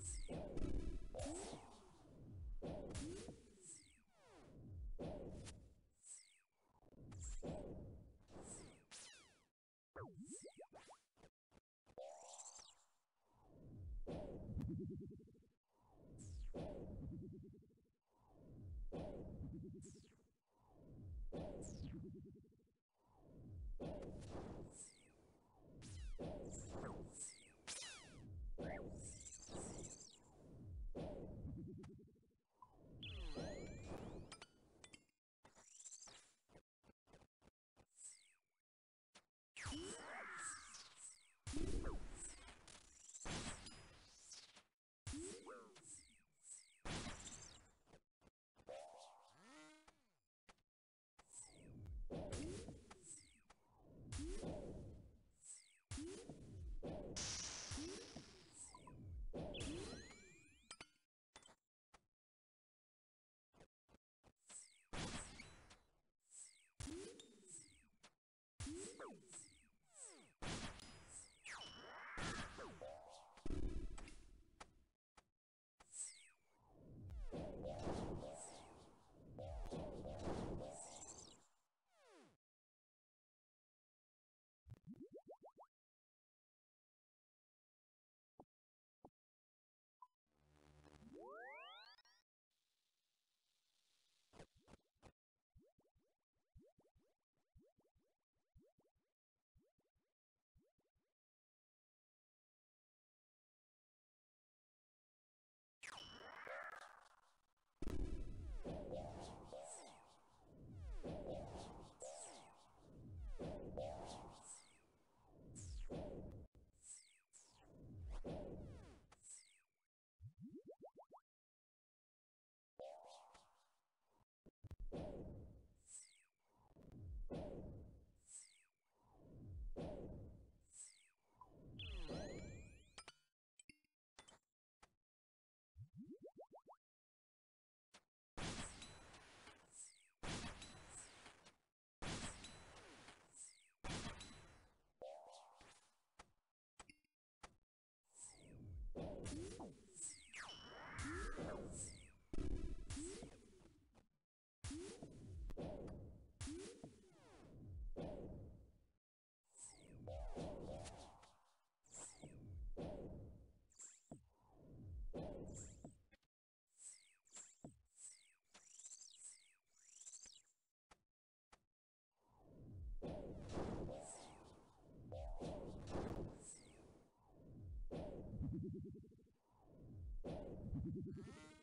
you. Ha ha ha ha!